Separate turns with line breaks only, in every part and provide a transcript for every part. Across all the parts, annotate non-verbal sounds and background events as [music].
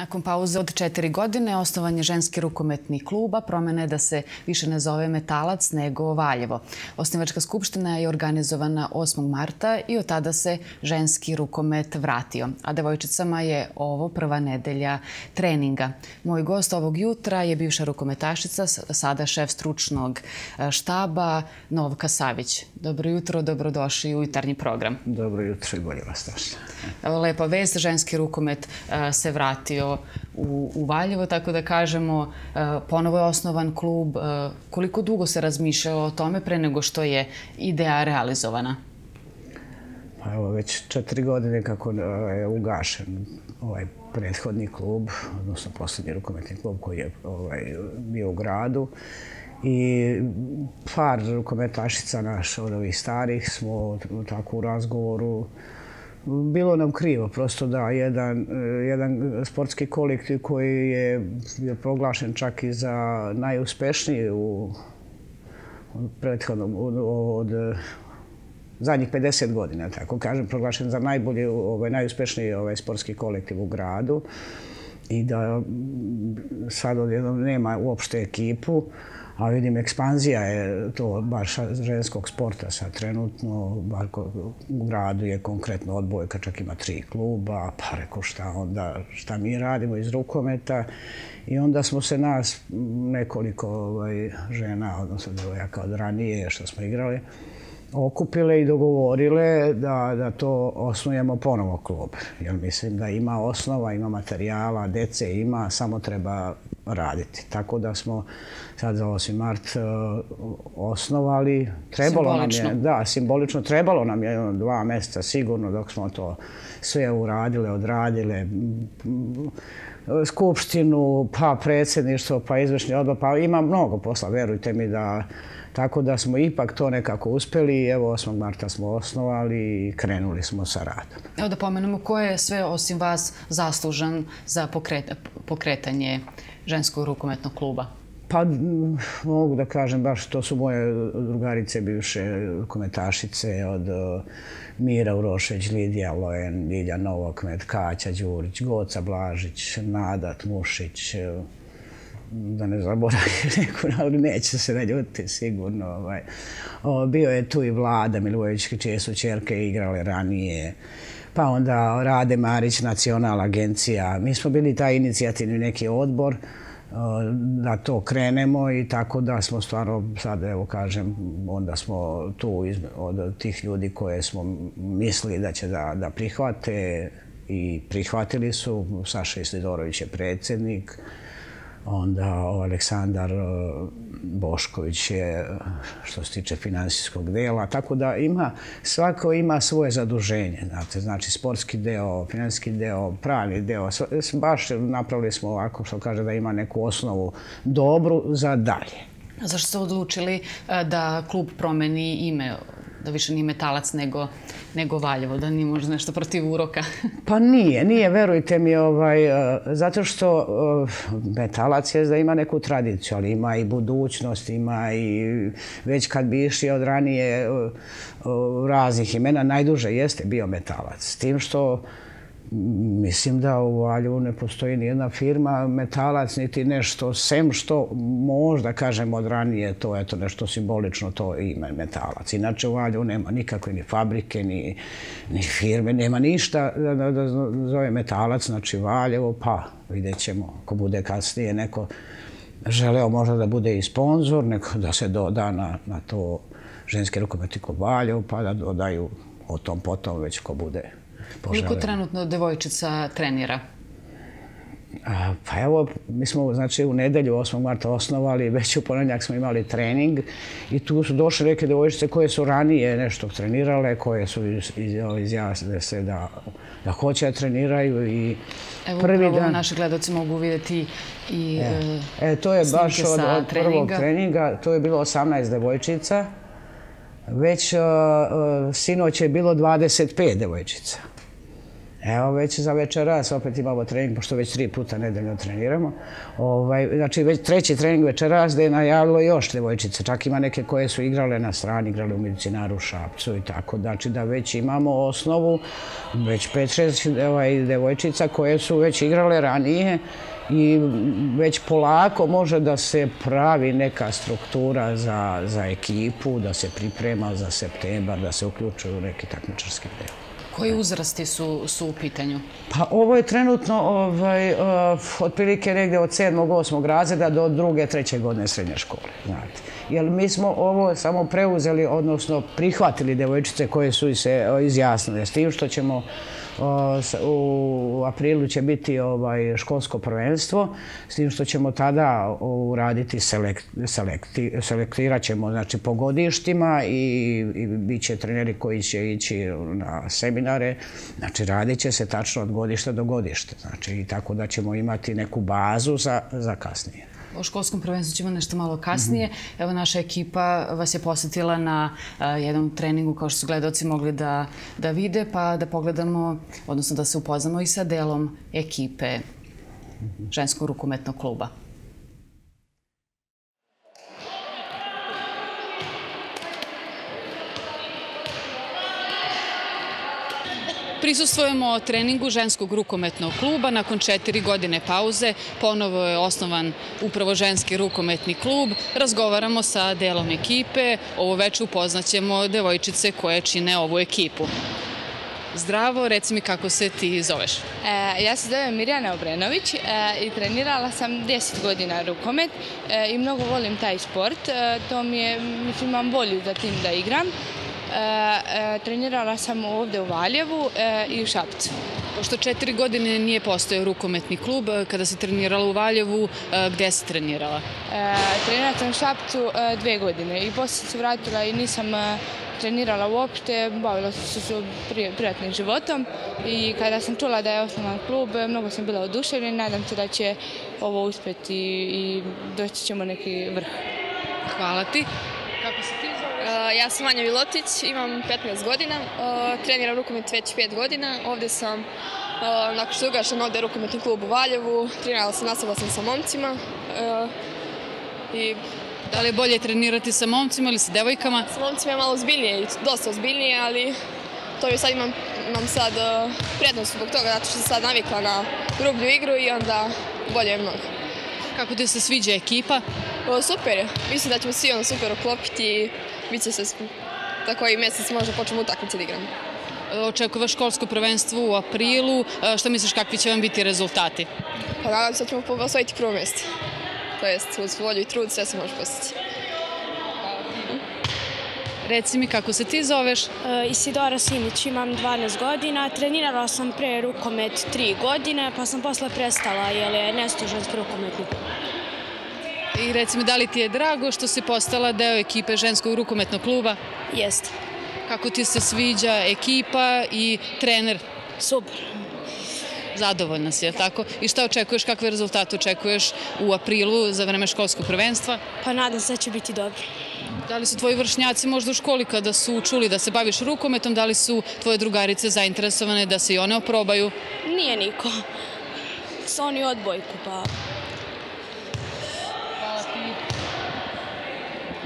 Nakon pauze od četiri godine osnovan je ženski rukometni kluba. Promjena je da se više ne zove Metalac nego Valjevo. Osnivačka skupština je organizovana 8. marta i od tada se ženski rukomet vratio. A devojčicama je ovo prva nedelja treninga. Moj gost ovog jutra je bivša rukometašica, sada šef stručnog e, štaba Novka Savić. Dobro jutro, dobrodošli u jutarnji program.
Dobro jutro i bolje vas došli.
Lepa vest, ženski rukomet e, se vratio u, u Valjevo, tako da kažemo, e, ponovo je osnovan klub. E, koliko dugo se razmišljalo o tome pre nego što je ideja realizovana?
Pa evo, već četiri godine kako e, je ugašen ovaj prethodni klub, odnosno posljednji rukometni klub koji je ovaj, bio u gradu. I par rukometašica naš od ovih starih smo tako u razgovoru bilo nam krivo prosto da jedan, eh, jedan sportski kolektiv koji je bio proglašen čak i za najuspešniji u prethodnom od, od zadnjih 50 godina, tako kažem, proglašen za najbolji, ovaj, najuspešniji ovaj, sportski kolektiv u gradu i da mm, sad odjednom nema uopšte ekipu, a vidim ekspanzija je to baš ženskog sporta sad trenutno, bar u gradu je konkretno odbojka, čak ima tri kluba, pa reko šta onda, šta mi radimo iz rukometa i onda smo se nas nekoliko ovaj, žena, odnosno devojaka od ranije što smo igrali, okupile i dogovorile da, da to osnujemo ponovo klub. Jer mislim da ima osnova, ima materijala, dece ima, samo treba raditi. Tako da smo sad za 8. mart uh, osnovali. Trebalo nam je, da, simbolično. Trebalo nam je dva mjeseca sigurno dok smo to sve uradile, odradile. Skupštinu, pa predsjedništvo, pa izvršni odbor, pa ima mnogo posla, verujte mi da Tako da smo ipak to nekako uspeli i evo 8. marta smo osnovali i krenuli smo sa radom.
Evo da pomenemo ko je sve osim vas zaslužan za pokretanje ženskog rukometnog kluba?
Pa mogu da kažem baš to su moje drugarice bivše komentašice od e, Mira Urošeć, Lidija Lojen, Lidija Novokmet, Kaća Đurić, Goca Blažić, Nada Tmušić, e, da ne zaboravim [laughs] neku, ali neće se da ljuti sigurno. Ovaj. O, bio je tu i Vlada Milojević, čije su čerke igrale ranije. Pa onda Rade Marić, nacionalna agencija. Mi smo bili taj inicijativni neki odbor Eh, da to krenemo i tako da smo stvarno, sad evo kažem, onda smo tu od tih ljudi koje smo mislili da će da, da prihvate i prihvatili su. Saša Islidorović je predsjednik onda Aleksandar Bošković je što se tiče finansijskog dela, tako da ima, svako ima svoje zaduženje, znate, znači sportski deo, finansijski deo, pravni deo, baš napravili smo ovako što kaže da ima neku osnovu dobru za dalje.
Zašto ste odlučili e, da klub promeni ime da više nije metalac nego, nego valjevo, da nije možda nešto protiv uroka? [laughs]
pa nije, nije, verujte mi, ovaj, eh, zato što eh, metalac je da ima neku tradiciju, ali ima i budućnost, ima i već kad bi išli od ranije eh, raznih imena, najduže jeste bio metalac. S tim što Mislim da u Valjevu ne postoji nijedna firma, metalac, niti nešto, sem što možda kažem od ranije, to je nešto simbolično, to ime metalac. Inače u Valjevu nema nikakve ni fabrike, ni, ni firme, nema ništa da, da, da zove metalac, znači Valjevo, pa vidjet ćemo ako bude kasnije neko želeo možda da bude i sponsor, neko da se doda na, na to ženske rukometi kod Valjevo, pa da dodaju o tom potom već ko bude
požele. Koliko trenutno devojčica trenira?
A, pa evo, mi smo znači, u nedelju 8. marta osnovali, već u ponednjak smo imali trening i tu su došle neke devojčice koje su ranije nešto trenirale, koje su iz, iz, izjasnile se da, da hoće da treniraju i
Evo, prvi upravo dan... naši gledalci mogu vidjeti i
e, e, to je baš od, od prvog treninga. To je bilo 18 devojčica. Već uh, sinoć je bilo 25 devojčica. Evo već za večeras, opet imamo trening, pošto već tri puta nedeljno treniramo. Ovaj, znači već treći trening večeras gde je najavilo još devojčice. Čak ima neke koje su igrale na strani, igrale u medicinaru, šapcu i tako. Znači da već imamo osnovu, već pet, šest ovaj, devojčica koje su već igrale ranije i već polako može da se pravi neka struktura za, za ekipu, da se priprema za septembar, da se uključuju u neki takmičarski deo.
Koji uzrasti su, su u pitanju?
Pa ovo je trenutno ovaj, uh, otprilike negde od 7. 8. razreda do druge, treće godine srednje škole. Znate. Jer mi smo ovo samo preuzeli, odnosno prihvatili devojčice koje su se eh, izjasnile s tim što ćemo u aprilu će biti ovaj školsko prvenstvo, s tim što ćemo tada uraditi selektirat ćemo znači, po godištima i bit će treneri koji će ići na seminare. Znači, radit će se tačno od godišta do godišta. Znači, tako da ćemo imati neku bazu za, za kasnije.
O školskom prvenstvu ćemo nešto malo kasnije. Evo, naša ekipa vas je posjetila na jednom treningu, kao što su gledalci mogli da, da vide, pa da pogledamo, odnosno da se upoznamo i sa delom ekipe ženskog rukometnog kluba. Prisustujemo treningu ženskog rukometnog kluba. Nakon četiri godine pauze ponovo je osnovan upravo ženski rukometni klub. Razgovaramo sa delom ekipe. Ovo već upoznaćemo devojčice koje čine ovu ekipu. Zdravo, reci mi kako se ti zoveš.
E, ja se zovem Mirjana Obrenović e, i trenirala sam 10 godina rukomet e, i mnogo volim taj sport. E, to mi je, mislim, imam volju za tim da igram. E, e, trenirala sam ovde u Valjevu e, i u Šapcu.
Pošto četiri godine nije postojao rukometni klub, kada si trenirala u Valjevu, gde si trenirala?
Trenirala sam u Šapcu dve godine i posle se vratila i nisam trenirala uopšte, bavila sam se prijatnim životom i kada sam čula da je osnovan klub, mnogo sam bila oduševljena i nadam se da će ovo uspeti i doći ćemo neki vrh.
Hvala ti. Kako se ti?
Ja sam Vanja Vilotić, imam 15 godina, treniram rukomet već 5 godina. Ovde sam, nakon što ugašam ovde rukometni klub u Valjevu, trenirala sam, nastavila sam sa momcima.
I Da li je bolje trenirati sa momcima ili sa devojkama?
Sa momcima je malo zbiljnije i dosta zbiljnije, ali to je sad imam, imam sad prednost zbog toga, zato što sam sad navikla na grublju igru i onda bolje je mnogo.
Kako ti se sviđa ekipa?
O, super je. Mislim da ćemo svi ono super oklopiti bit će se tako i mjesec možda počnemo utakmice da igramo.
Očekuje školsko prvenstvo u aprilu. E, šta misliš kakvi će vam biti rezultati?
Pa nadam se da ćemo osvojiti prvo mjesto. To jest, uz volju i trud sve se može postići.
Reci mi kako se ti zoveš? E,
Isidora Simić, imam 12 godina. Trenirala sam pre rukomet 3 godine, pa sam posle prestala jer je nestužanski rukometni klub.
I reci mi, da li ti je drago što si postala deo ekipe ženskog rukometnog kluba?
Jeste.
Kako ti se sviđa ekipa i trener?
Super.
Zadovoljna si, je tako? I šta očekuješ, kakve rezultate očekuješ u aprilu za vreme školskog prvenstva?
Pa nadam se da će biti dobro.
Da li su tvoji vršnjaci možda u školi kada su čuli da se baviš rukometom, da li su tvoje drugarice zainteresovane da se i one oprobaju?
Nije niko. Sa oni odbojku, pa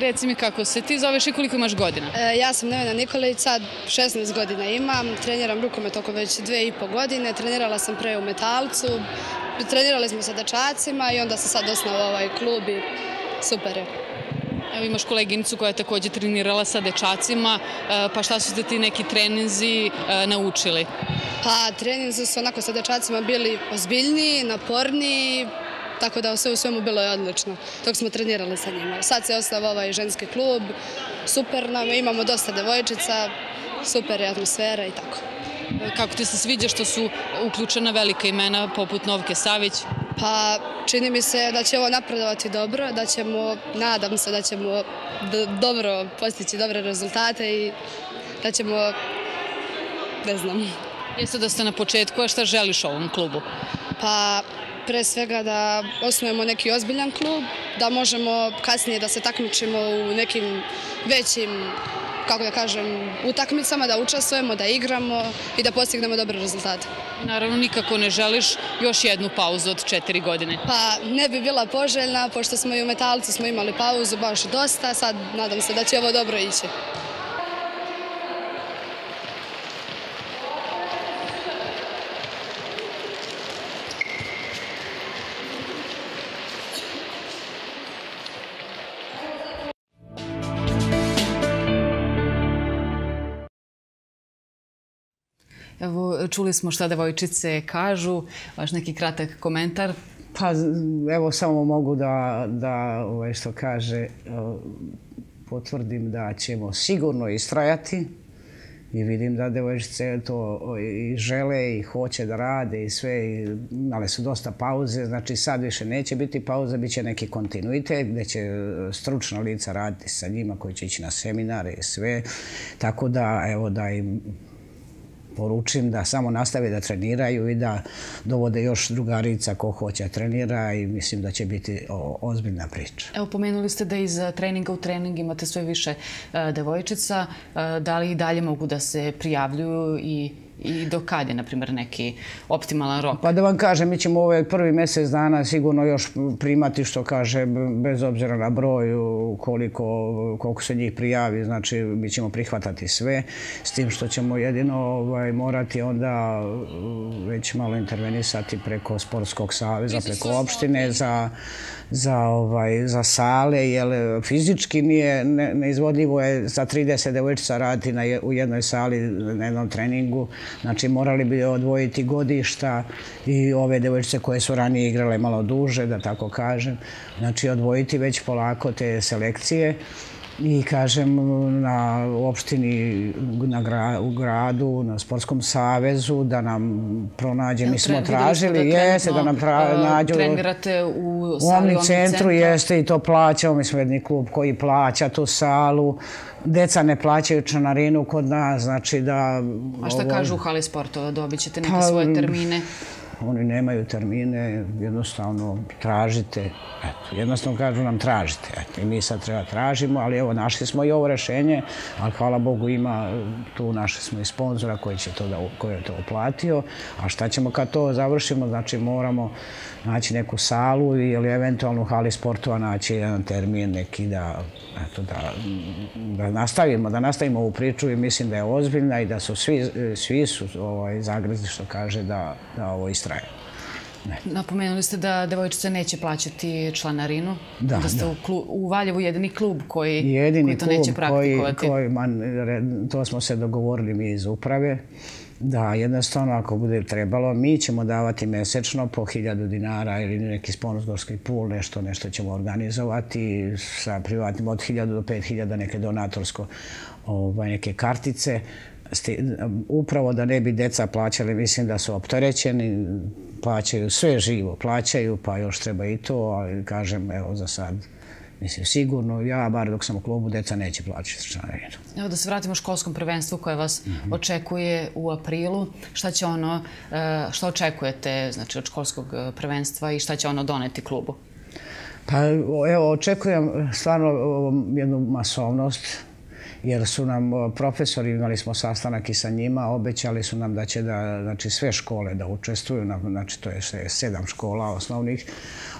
Reci mi kako se ti zoveš i koliko imaš godina?
E, ja sam Nevena Nikolić, sad 16 godina imam, treniram rukomet oko već dve i po godine, trenirala sam pre u Metalcu, trenirali smo sa dečacima i onda se sad osnao ovaj klub i super je.
Evo imaš koleginicu koja je također trenirala sa dečacima, e, pa šta su te ti neki treninzi e, naučili?
Pa treninzi su onako sa dečacima bili ozbiljniji, naporniji, tako da sve u svemu bilo je odlično dok smo trenirali sa njima. Sad se ostava ovaj ženski klub, super nam, imamo dosta devojčica, super je atmosfera i tako.
Kako ti se sviđa što su uključena velika imena poput Novke Savić?
Pa čini mi se da će ovo napredovati dobro, da ćemo, nadam se da ćemo dobro postići dobre rezultate i da ćemo, ne znam.
Jeste da ste na početku, a šta želiš ovom klubu?
Pa pre svega da osnovimo neki ozbiljan klub, da možemo kasnije da se takmičimo u nekim većim kako da kažem, utakmicama, da učestvujemo, da igramo i da postignemo dobre rezultate.
Naravno, nikako ne želiš još jednu pauzu od četiri godine.
Pa ne bi bila poželjna, pošto smo i u metalcu smo imali pauzu baš dosta, sad nadam se da će ovo dobro ići.
Evo, čuli smo šta devojčice kažu, vaš neki kratak komentar.
Pa, evo, samo mogu da, da ovaj, što kaže, potvrdim da ćemo sigurno istrajati i vidim da devojčice to i žele i hoće da rade i sve, i, ali su dosta pauze, znači sad više neće biti pauza, bit će neki kontinuitet gde će e, stručna lica raditi sa njima koji će ići na seminare i sve, tako da, evo, da im poručim da samo nastave da treniraju i da dovode još drugarica ko hoće trenira i mislim da će biti ozbiljna priča.
Evo, pomenuli ste da iz eh, treninga u trening imate sve više eh, devojčica. Eh, da li i dalje mogu da se prijavljuju i i do kad je, na primjer, neki optimalan rok?
Pa da vam kažem, mi ćemo ove prvi mjesec dana sigurno još primati što kaže, bez obzira na broj koliko, koliko se njih prijavi, znači mi ćemo prihvatati sve, s tim što ćemo jedino ovaj, morati onda već malo intervenisati preko Sportskog savjeza, preko opštine za za ovaj za sale jer fizički nije ne, neizvodljivo je za 30 devojčica raditi na u jednoj sali na jednom treningu znači morali bi odvojiti godišta i ove devojčice koje su ranije igrale malo duže da tako kažem. Znači odvojiti već polako te selekcije i kažem na opštini na gra, u gradu na sportskom savezu da nam pronađe mi smo tražili jeste da nam tra, nađu
trenirate u
u omni centru jeste i to plaćamo mi smo jedni klub koji plaća tu salu. Deca ne plaćaju članarinu kod nas znači da
a šta ovo, kažu u hali sportova? Dobit ćete neke pa, svoje termine
oni nemaju termine, jednostavno tražite, eto, jednostavno kažu nam tražite, eto, i mi sad treba tražimo, ali evo, našli smo i ovo rešenje, ali hvala Bogu ima, tu našli smo i sponzora koji, će to da, koji je to uplatio, a šta ćemo kad to završimo, znači moramo naći neku salu ili eventualno u hali sportova naći jedan termin neki da, eto, da, da nastavimo, da nastavimo ovu priču i mislim da je ozbiljna i da su svi, svi su ovaj, zagrezi što kaže da, da ovo istraje.
Ne. Napomenuli ste da devojčice neće plaćati članarinu. Da, da ste da. U, klub, u Valjevu jedini klub koji, jedini koji to klub neće praktikovati.
Koji, koji man, to smo se dogovorili mi iz uprave. Da, jednostavno, ako bude trebalo, mi ćemo davati mesečno po hiljadu dinara ili neki sponsorski pool, nešto, nešto ćemo organizovati sa privatnim od hiljadu do pet hiljada neke donatorsko ovaj, neke kartice. Upravo da ne bi deca plaćali, mislim da su opterećeni, plaćaju sve živo, plaćaju, pa još treba i to, ali kažem, evo za sad, Mislim, sigurno, ja, bar dok sam u klubu, deca neće plaćati članarinu.
Evo da se vratimo školskom prvenstvu koje vas mm -hmm. očekuje u aprilu. Šta će ono, e, šta očekujete znači, od školskog e, prvenstva i šta će ono doneti klubu?
Pa evo, očekujem stvarno jednu masovnost, jer su nam e, profesori, imali smo sastanak i sa njima, obećali su nam da će da, znači, sve škole da učestvuju, na, znači to je sedam škola osnovnih,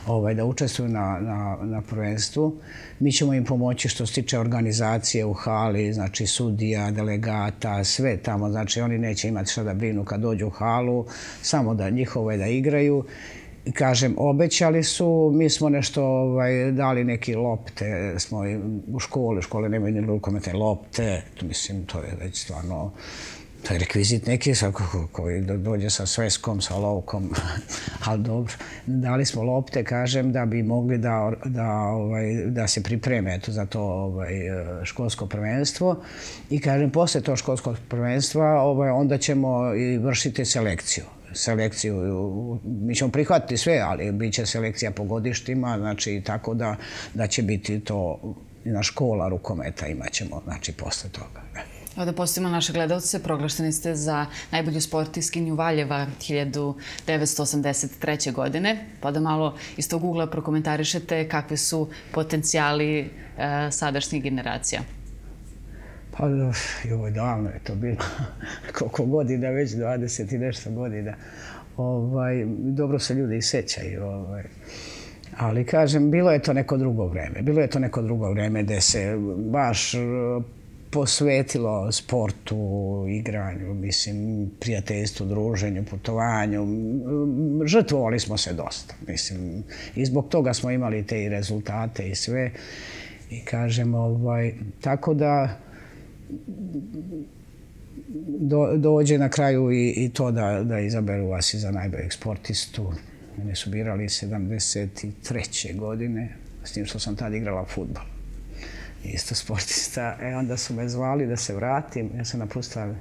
ovaj, da učestvuju na, na, na prvenstvu. Mi ćemo im pomoći što se tiče organizacije u hali, znači sudija, delegata, sve tamo. Znači oni neće imati šta da brinu kad dođu u halu, samo da njihove da igraju. Kažem, obećali su, mi smo nešto ovaj, dali neki lopte, smo u školi, škole nemaju ni rukomete lopte, to mislim, to je već stvarno to je rekvizit neki koji dođe sa sveskom, sa lovkom, [laughs] ali dobro. Dali smo lopte, kažem, da bi mogli da, da, ovaj, da se pripreme eto, za to ovaj, školsko prvenstvo. I kažem, posle to školskog prvenstva, ovaj, onda ćemo i vršiti selekciju selekciju. Mi ćemo prihvatiti sve, ali bit će selekcija po godištima, znači tako da, da će biti to na škola rukometa imat ćemo, znači posle toga.
Evo da postavimo naše gledalce, proglašteni ste za najbolju sportiskinju Valjeva 1983. godine. Pa da malo iz tog ugla prokomentarišete kakve su potencijali e, sadašnjih generacija.
Pa joj, davno je to bilo. [laughs] Koliko godina, već 20 i nešto godina. Ovaj, dobro se ljudi sećaju. Ovaj. Ali kažem, bilo je to neko drugo vreme. Bilo je to neko drugo vreme gde se baš e, posvetilo sportu, igranju, mislim, prijateljstvu, druženju, putovanju. Žrtvovali smo se dosta, mislim. I zbog toga smo imali te i rezultate i sve. I kažem, ovaj, tako da do, dođe na kraju i, i to da, da izaberu vas i za najboljeg sportistu. Mene su birali 73. godine, s tim što sam tad igrala futbol. Isto sportista. E, onda su me zvali da se vratim. Ja sam napustila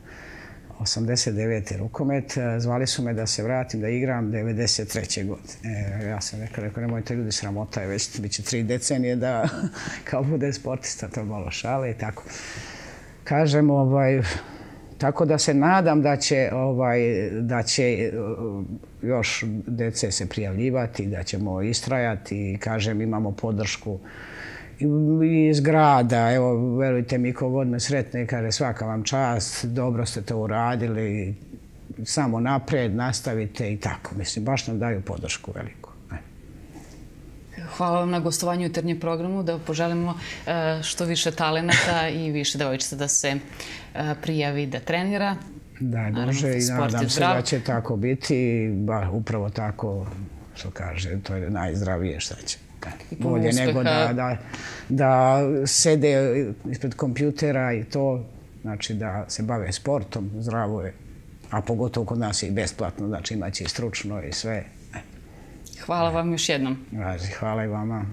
89. rukomet. Zvali su me da se vratim, da igram 93. godine. E, ja sam rekao, rekao, nemojte ljudi sramota, je već bit će tri decenije da [laughs] kao bude sportista, to je malo šale i tako. Kažem, ovaj, tako da se nadam da će, ovaj, da će e, još dece se prijavljivati, da ćemo istrajati i kažem, imamo podršku iz grada, evo, verujte mi, kogod me sretne, kaže, svaka vam čast, dobro ste to uradili, samo napred, nastavite i tako. Mislim, baš nam daju podršku veliku.
Hvala vam na gostovanju u jutarnjem programu, da poželimo e, što više talenata i više devojčica da se e, prijavi da trenira.
Da, može i nadam se da će tako biti, ba, upravo tako, što kaže, to je najzdravije što će bolje nego da, da, da sede ispred kompjutera i to, znači da se bave sportom, zdravo je, a pogotovo kod nas je i besplatno, znači imaće i stručno i sve.
Hvala vam još jednom.
Hvala i vama.